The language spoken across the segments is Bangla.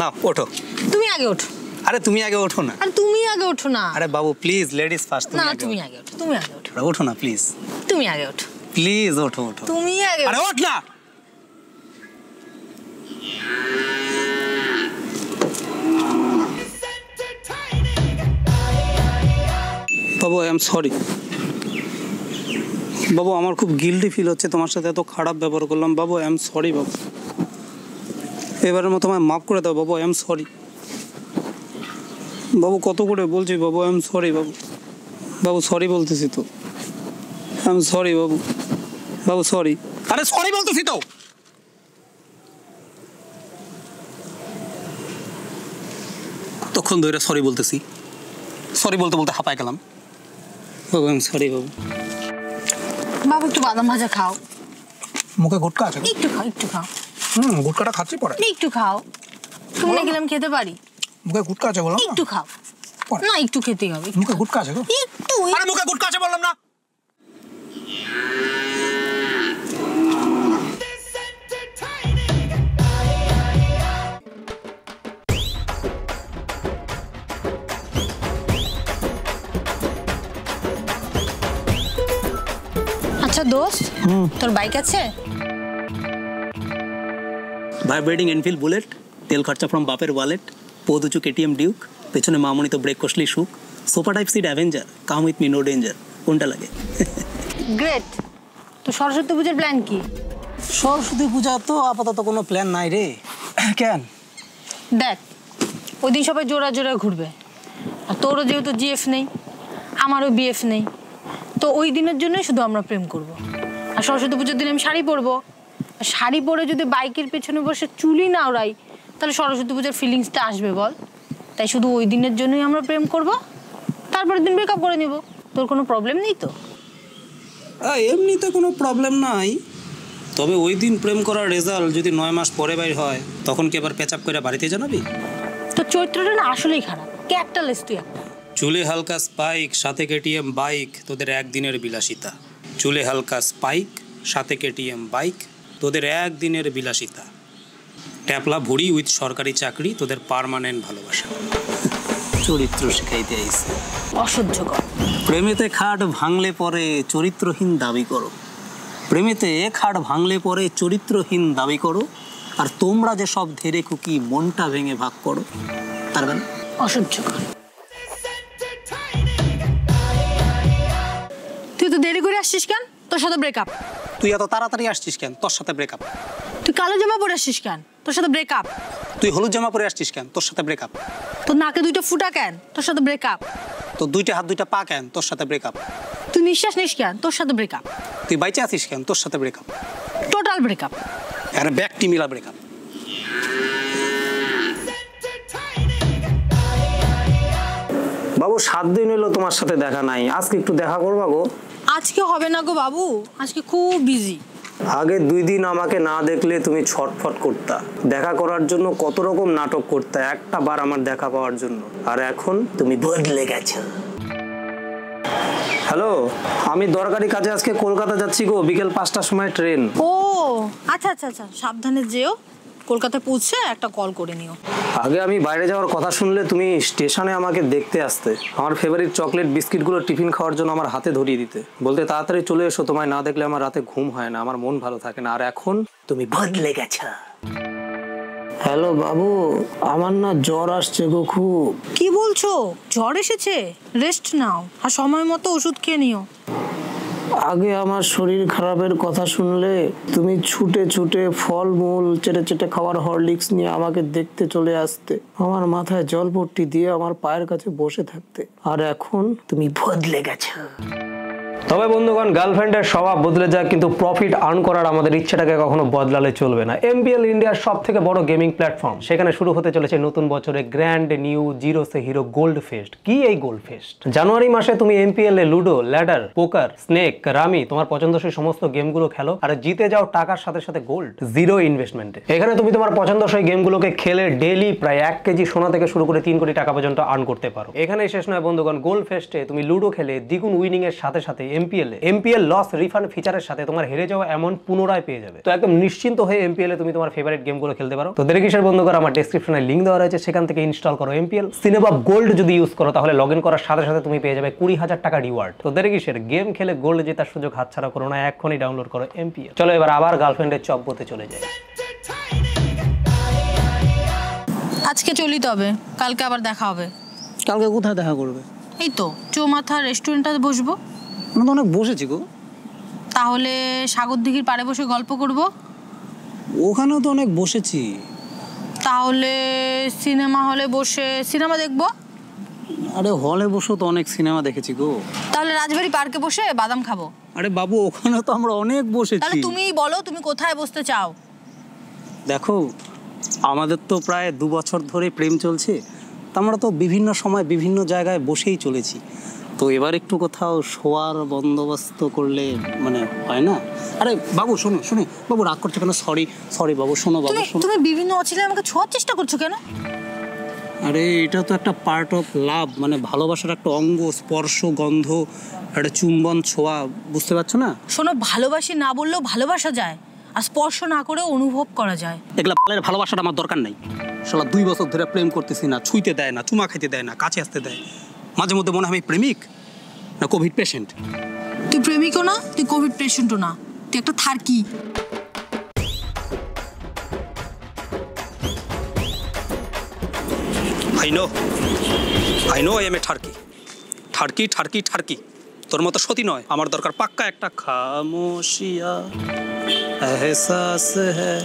না ওঠো। তুমি আগে ওঠো। আরে তুমি আগে ওঠো না। আর তুমি আগে ওঠো না। আরে বাবু প্লিজ লেডিস ফার্স্ট না তুমি না আগে তুমি ওঠো। আগে ওঠো তুমি আগে ওঠো। ওঠো না প্লিজ তুমি আগে ওঠো। প্লিজ ওঠো ওঠো। তুমি আগে আরে ওঠ। না! বাবু আই এম সরি বাবু আমার খুব গিল্টি ফিল হচ্ছে তোমার সাথে এত খারাপ ব্যবহার করলাম। বাবু আই এম সরি বাবু। এবারের মতো আমায় মাফ করে দাও বাবু আই এম সরি বাবু কত করে বলছি বাবু I am sorry Babu. Babu sorry বলতেছি তো। I am sorry Babu. Babu sorry আরে সরি বলতেছি তো। তখন ধরে সরি বলতেছি? সরি বলতে বলতে হাঁপায় গেলাম। বাবু আই এম সরি বাবু। বাবু একটু বাদাম ভাজা খাও। মুখে গুটকা আছে? একটু খাও একটু খাও। হুম গুটকাটা খাচ্ছি পরে। একটু খাও। তুমি না। গেলাম খেতে পারি। মুখে গুটকা আছে বলো একটু খাও। না একটু খেতেই হবে। মুখে গুটকা আছে গো। একটু আরে মুখে গুটকা আছে বললাম না। আচ্ছা দোস্ত তোর বাইক আছে? ভাইব্রেটিং এনফিল্ড বুলেট তেল খরচা ফ্রম বাপের ওয়ালেট পদ উঁচু কেটিএম ডিউক পেছনে মামনি তো ব্রেক কষলি সুখ sofa type seat avenger come with me no danger কোনটা লাগে? গ্রেট তো সরস্বতী পূজার প্ল্যান কি? সরস্বতী পূজা তো আপাতত কোনো প্ল্যান নাই রে। কেন? দেখ ওই দিন সবাই জোড়া জোড়া ঘুরবে। আর তোরও যেহেতু জিএফ নেই আমারও বিএফ নেই তো ওই দিনের জন্যই শুধু আমরা প্রেম করব। আর সরস্বতী পুজোর দিন আমি শাড়ি পরবো। শাড়ি পরে যদি বাইকের পেছনে বসে চুলি না ওড়াই তাহলে সরস্বতী পুজোর ফিলিংসটা আসবে বল। তাই শুধু ওই দিনের জন্যই আমরা প্রেম করব তারপরের দিন ব্রেকআপ করে নেব। তোর কোনো প্রবলেম নেই তো? এমনিতে কোনো প্রবলেম নাই। তবে ওই দিন প্রেম করার রেজাল্ট যদি নয় মাস পরে বাইর হয় তখন কি আবার প্যাচ আপ করে বাড়িতে জানাবি? তো চরিত্রটা না আসলেই খারাপ। ক্যারেক্টারলেস তুই একটা। চুলে হালকা স্পাইক সাথে কেটিএম বাইক তোদের একদিনের বিলাসিতা। চুলে হালকা স্পাইক সাথে কেটিএম বাইক তোদের একদিনের বিলাসিতা। ট্যাপলা ভুড়ি উইথ সরকারি চাকরি তোদের পার্মানেন্ট ভালোবাসা। চরিত্র শিখাইতে আইছে। অসহ্যকর। প্রেমেতে খাট ভাঙলে পরে চরিত্রহীন দাবি করো। প্রেমেতে খাট ভাঙলে পরে চরিত্রহীন দাবি করো। আর তোমরা যে সব ধেরে কুকি মনটা ভেঙে ভাগ করো। তার মানে? অসহ্যকর। তুই তো দেরি করে আসছিস কেন? তোর সাথে ব্রেকআপ তুই এত তাড়াতাড়ি আসছিস কেন? তোর সাথে ব্রেকআপ তুই কালো জামা পরে আসছিস কেন? তোর সাথে ব্রেকআপ তুই হলুদ জামা পরে আসছিস কেন? তোর সাথে ব্রেকআপ তোর নাকে দুইটা ফুটা কেন? তোর সাথে ব্রেকআপ তো দুইটা হাত দুইটা পা কেন? তোর সাথে ব্রেকআপ তুই নিঃশ্বাস নিস কেন? তোর সাথে ব্রেকআপ তুই বাইচে আছিস কেন? তোর সাথে ব্রেকআপ টোটাল ব্রেকআপ আরে ব্যাকটি মিলা ব্রেকআপ বাবু সাত দিন হলো তোমার সাথে দেখা নাই। আজকে একটু দেখা করবা গো? আজকে হবে না গো বাবু আজকে খুব বিজি আগে দুই দিন আমাকে না দেখলে তুমি ছটফট করতা। দেখা করার জন্য কত রকম নাটক করতা একটা বার আমার দেখা পাওয়ার জন্য। আর এখন তুমি বদলে গেছো। হ্যালো আমি দরকারি কাজে আজকে কলকাতা যাচ্ছি গো বিকেল পাঁচটার সময় ট্রেন। ও আচ্ছা আচ্ছা আচ্ছা সাবধানে যেও। কলকাতায় পৌঁছে একটা কল করে নিও। আগে আমি বাইরে যাওয়ার কথা শুনলে তুমি স্টেশনে আমাকে দেখতে আসতে। আমার ফেভারিট চকলেট বিস্কিটগুলো টিফিন খাওয়ার জন্য আমার হাতে ধরিয়ে দিতে। বলতে তাড়াতাড়ি চলে এসো তোমায় না দেখলে আমার রাতে ঘুম হয় না আমার মন ভালো থাকে না। আর এখন তুমি বদলে গেছো। হ্যালো বাবু আমার না জ্বর আসছে গো খুব। কি বলছো? জ্বর এসেছে? রেস্ট নাও আর সময় মতো ওষুধ খেয়ে নিও। আগে আমার শরীর খারাপের কথা শুনলে তুমি ছুটে ছুটে ফল মূল চেটে চেটে খাওয়ার হরলিক্স নিয়ে আমাকে দেখতে চলে আসতে। আমার মাথায় জল জলপট্টি দিয়ে আমার পায়ের কাছে বসে থাকতে। আর এখন তুমি বদলে গেছো। তবে বন্ধুগণ, গার্লফ্রেন্ডের স্বভাব বদলে যায়, কিন্তু প্রফিট আর্ন করার আমাদের ইচ্ছেটাকে কখনো বদলালে চলবে না। এমপিএল ইন্ডিয়ার সব থেকে বড় গেমিং প্ল্যাটফর্ম সেখানে শুরু হতে চলেছে নতুন বছরে গ্র্যান্ড নিউ জিরো সে হিরো গোল্ড ফেস্ট কি এই গোল্ড ফেস্ট জানুয়ারি মাসে তুমি এমপিএল এ ludo ladder poker snake rummy তোমার পছন্দসই সমস্ত গেমগুলো খেলো আর জিতে যাও টাকার সাথে সাথে গোল্ড জিরো ইনভেস্টমেন্টে এখানে তুমি তোমার পছন্দসই গেমগুলোকে খেলে ডেলি প্রায় এক কেজি সোনা থেকে শুরু করে তিন কোটি টাকা পর্যন্ত আর্ন করতে পারো। এখানে শেষ নয় বন্ধুগণ গোল্ড ফেস্টে তুমি লুডো খেলে দ্বিগুণ উইনিং এর সাথে সাথে এমপিএল এ। এমপিএল লস রিফান্ড ফিচারের সাথে তোমার হেরে যাওয়া এমন পুনরায় পেয়ে যাবে। তো একদম নিশ্চিন্ত হয়ে এমপিএল এ তুমি তোমার ফেভারিট গেমগুলো খেলতে পারো। তো দেরি কিসের বন্ধু করো আমার ডেসক্রিপশনে লিঙ্ক দেওয়া রয়েছে সেখান থেকে ইনস্টল করো এমপিএল সিনেমা গোল্ড যদি ইউজ করো তাহলে লগ ইন করার সাথে সাথে তুমি পেয়ে যাবে কুড়ি হাজার টাকা রিওয়ার্ড তো দেরি কিসের গেম খেলে গোল্ড জেতার সুযোগ হাতছাড়া করো না এক্ষুনি ডাউনলোড করো এমপিএল চলো এবার আবার গার্লফ্রেন্ডের চব্বতে চলে যাই। আজকে চলি তবে কালকে আবার দেখা হবে। কালকে কোথায় দেখা করবে? এই তো চৌমাথা রেস্টুরেন্টটাতে বসবো। আমি তো অনেক বসেছি গো। তাহলে সাগর দিঘির পাড়ে বসে গল্প করব? ওখানেও তো অনেক বসেছি। তাহলে সিনেমা হলে বসে সিনেমা দেখব? আরে হলে বসেও তো অনেক সিনেমা দেখেছি গো। তাহলে রাজবাড়ি পার্কে বসে বাদাম খাব। আরে বাবু ওখানে তো আমরা অনেক তাহলে বসেছি তুমিই বলো তুমি কোথায় বসতে চাও? দেখো আমাদের তো প্রায় দু বছর ধরে প্রেম চলছে। আমরা তো বিভিন্ন সময় বিভিন্ন জায়গায় বসেই চলেছি। তো এবার একটু কোথাও শোয়ার বন্দোবস্ত করলে মানে হয় না? আরে বাবু শোনো শোনো। বাবু রাগ করছ কেন? সরি সরি বাবু শোনো বাবু তুমি শোনো। তুমি বিভিন্ন অচিলে আমাকে ছোঁয়ার চেষ্টা করছ কেন? আরে এটা তো একটা পার্ট অফ লাভ মানে ভালোবাসার একটা অঙ্গ স্পর্শ গন্ধ একটা চুম্বন ছোঁয়া বুঝতে পারছ না? শোনো ভালোবাসি না বললেও ভালোবাসা যায় আর স্পর্শ না করেও অনুভব করা যায়। এগুলা পালের ভালোবাসাটা আমার দরকার নাই। শালা দুই বছর ধরে প্রেম করতেছি না ছুঁইতে দেয় না চুমা খাইতে দেয় না কাছে আসতে দেয়। মাঝে মধ্যে মনে হয় আমি প্রেমিক না কোভিড পেশেন্ট তুই প্রেমিকও না তুই কোভিড পেশেন্টও না। তুই একটা থার্কি। I know I know I am a ঠারকি ঠারকি ঠারকি ঠারকি তোর মতো সতী নয় আমার দরকার পাক্কা একটা খামোশিয়া। এহসাস হ্যায়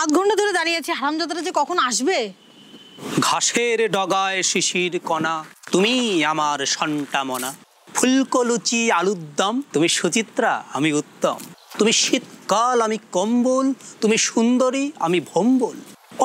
আধ ঘণ্টা ধরে দাঁড়িয়ে আছি, হারামজাদারা যে কখন আসবে? ঘাসের ডগায় শিশির কণা, তুমি আমার সন্টামনা ফুলকলুচি আলুর দম, তুমি সুচিত্রা, আমি উত্তম। তুমি শীতকাল, আমি কম্বল, তুমি সুন্দরী, আমি ভম্বল।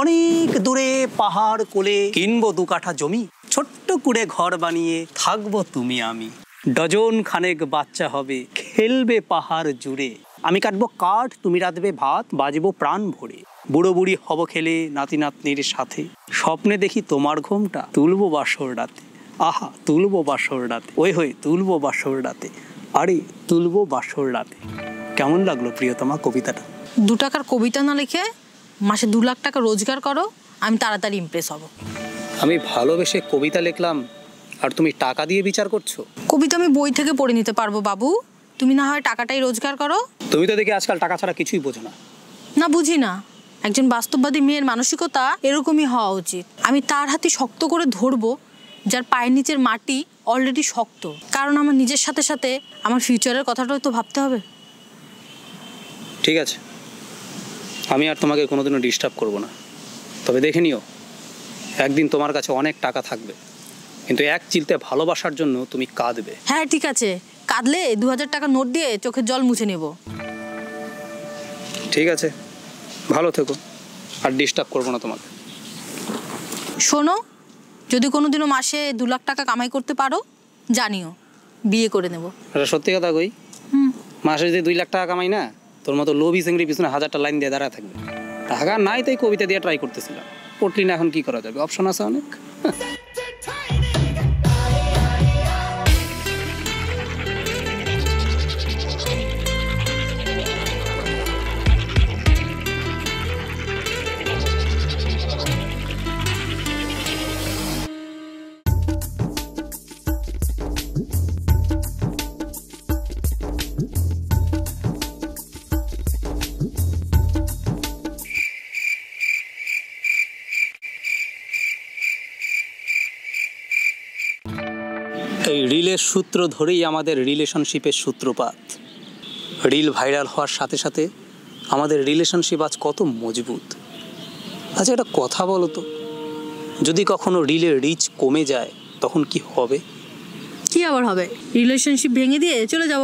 অনেক দূরে পাহাড় কোলে কিনবো দু কাঠা জমি, ছোট্ট কুড়ে ঘর বানিয়ে থাকব তুমি আমি। ডজন খানেক বাচ্চা হবে, খেলবে পাহাড় জুড়ে। আমি কাটবো কাঠ তুমি রাঁধবে ভাত বাজবো প্রাণ ভরে। বুড়ো বুড়ি হব খেলে নাতি নাতনির সাথে। স্বপ্নে দেখি তোমার ঘুমটা তুলবো বাসর রাতে। আহা তুলবো বাসর রাতে। ওই হই তুলবো বাসর রাতে। আরে তুলবো বাসর রাতে। কেমন লাগল প্রিয়তমা কবিতাটা? দু টাকার কবিতা না লিখে মাসে দু লাখ টাকা রোজগার করো আমি তাড়াতাড়ি ইমপ্রেস হব। আমি ভালোবেসে কবিতা লিখলাম আর তুমি টাকা দিয়ে বিচার করছ? কবিতা আমি বই থেকে পড়ে নিতে পারব বাবু। তুমি না হয় টাকাটাই রোজগার করো? তুমি তো দেখি আজকাল টাকা ছাড়া কিছুই বোঝো না। না বুঝি না। একজন বাস্তববাদী মেয়ের মানসিকতা এরকমই হওয়া উচিত। আমি তার হাতে শক্ত করে ধরবো যার পায়ের নিচের মাটি অলরেডি শক্ত। কারণ আমার নিজের সাথে সাথে আমার ফিউচারের কথাটাও তো ভাবতে হবে। ঠিক আছে। আমি আর তোমাকে কোনোদিনও ডিস্টার্ব করব না। তবে দেখে নিও একদিন তোমার কাছে অনেক টাকা থাকবে। কিন্তু এক চিলতে ভালোবাসার জন্য তুমি কাঁদবে। হ্যাঁ ঠিক আছে। কাঁদলে দু হাজার টাকা নোট দিয়ে চোখের জল মুছে নেব। ঠিক আছে। ভালো থেকো। আর ডিস্টার্ব করব না তোমাকে। শোনো যদি কোনোদিনও মাসে দু লাখ টাকা কামাই করতে পারো জানিও। বিয়ে করে নেব। এটা সত্যি কথা কই? হুম। মাসে যদি দুই লাখ টাকা কামাই না তোর মতো লোভি চিংড়ি পিছনে হাজারটা লাইন দিয়ে দাঁড়া থাকবে। টাকা নাই তাই কবিতা দিয়ে ট্রাই করতেছিলাম। পটলি না এখন কি করা যাবে? অপশন আছে অনেক। এই রিলের সূত্র ধরেই আমাদের রিলেশনশিপের সূত্রপাত। রিল ভাইরাল হওয়ার সাথে সাথে আমাদের রিলেশনশিপ আজ কত মজবুত। আচ্ছা একটা কথা বলো তো। যদি কখনো রিলের রিচ কমে যায় তখন কি হবে? কি আবার হবে? রিলেশনশিপ ভেঙে দিয়ে চলে যাব।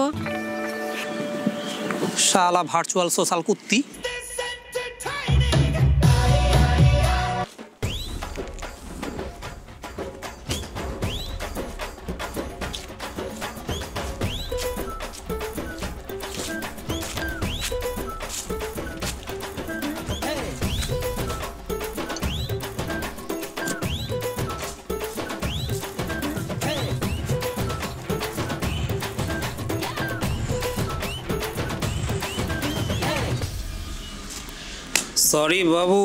শালা ভার্চুয়াল সোশ্যাল কুত্তি। সরি বাবু।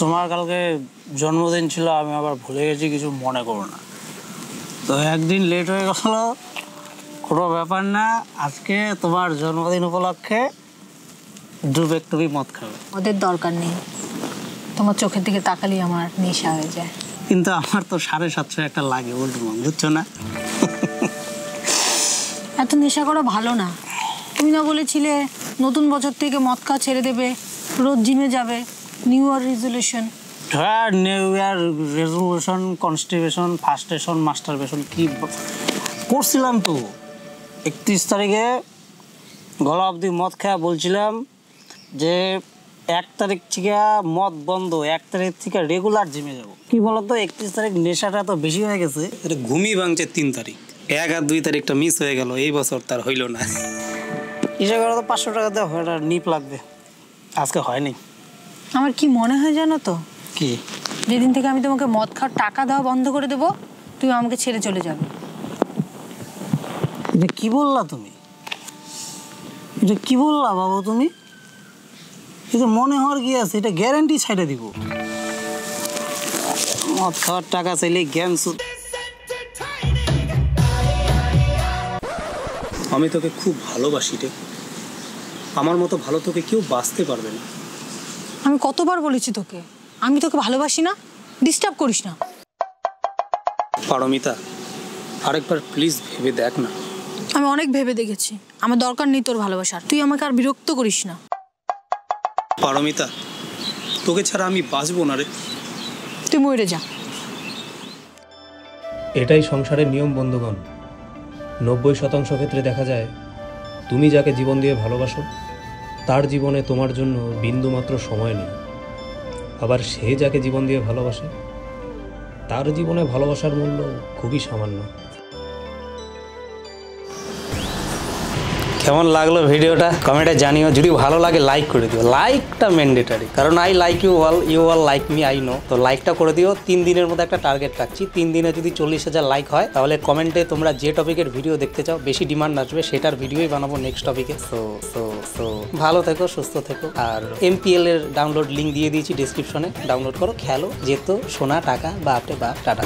তোমার কালকে জন্মদিন ছিল আমি আবার ভুলে গেছি কিছু মনে করো না। তো একদিন লেট হয়ে গেল কোনো ব্যাপার না আজকে তোমার জন্মদিন উপলক্ষে দু ব্যক্তি মদ খাবে। ওদের দরকার নেই। তোমার চোখের দিকে তাকালেই আমার নেশা হয়ে যায়। কিন্তু আমার তো সাড়ে সাতশো একটা লাগে ওল্ড বলতো বুঝছ না? এত নেশা করা ভালো না। তুমি না বলেছিলে নতুন বছর থেকে মদ খাওয়া ছেড়ে দেবে। রোজ জিমে যাবে নিউ ইয়ার রেজলিউশন হ্যাঁ new year resolution constipation frustration masturbation কি করছিলাম তো। একত্রিশ তারিখে গলা অবধি মদ খেয়া বলছিলাম যে এক তারিখ থেকে মদ বন্ধ এক তারিখ থেকে রেগুলার জিমে যাব। কি বলতো একত্রিশ তারিখ নেশাটা তো বেশি হয়ে গেছে। এটা ঘুমই ভাঙছে তিন তারিখ। এক আর দুই তারিখটা মিস হয়ে গেল এই বছর তার হইল না। ইসে করে তো পাঁচশো টাকা দেওয়া এটা নিপ লাগবে। আজকে হয়নি। আমার কি মনে হয় জানো তো? কি? যেদিন থেকে আমি তোমাকে মদ খাওয়ার টাকা দেওয়া বন্ধ করে দেবো তুমি আমাকে ছেড়ে চলে যাবে। এটা কি বললা তুমি? এটা কি বললা বাবু তুমি? এটা মনে হওয়ার কি আছে? এটা গ্যারান্টি ছাইড়ে দিব। মদ খাওয়ার টাকা চাইলে জ্ঞান আমি তোকে খুব ভালোবাসি রে। আমার মতো ভালো তোকে কেউ বাঁচতে পারবে না। আমি কতবার বলেছি তোকে? আমি তোকে ভালোবাসি না ডিস্টার্ব করিস না। পারমিতা আরেকবার প্লিজ ভেবে দেখ না। আমি অনেক ভেবে দেখেছি। আমার দরকার নেই তোর ভালোবাসার। তুই আমাকে আর বিরক্ত করিস না। পারমিতা তোকে ছাড়া আমি বাঁচবো না রে। তুই মরে যা। এটাই সংসারের নিয়ম বন্ধুগণ। নব্বই শতাংশ ক্ষেত্রে দেখা যায় তুমি যাকে জীবন দিয়ে ভালোবাসো, তার জীবনে তোমার জন্য বিন্দুমাত্র সময় নেই। আবার সে যাকে জীবন দিয়ে ভালোবাসে, তার জীবনে ভালোবাসার মূল্য খুবই সামান্য। কেমন লাগল ভিডিওটা? কমেন্টে জানিও। যদি ভালো লাগে লাইক করে দিও। লাইকটা ম্যান্ডেটারি কারণ I like you all you all like me I know তো লাইকটা করে দিও। তিন দিনের মধ্যে একটা টার্গেট রাখছি। তিন দিনে যদি চল্লিশ হাজার লাইক হয়, তাহলে কমেন্টে তোমরা যে টপিকের ভিডিও দেখতে চাও, বেশি ডিমান্ড আসবে, সেটার ভিডিওই বানাবো নেক্সট টপিকে সো সো সো ভালো থেকো, সুস্থ থেকো। আর এমপিএল এর ডাউনলোড লিঙ্ক দিয়ে দিয়েছি ডিসক্রিপশনে ডাউনলোড করো, খেলো, যেত, সোনা, টাকা বা আপে বা টাটা।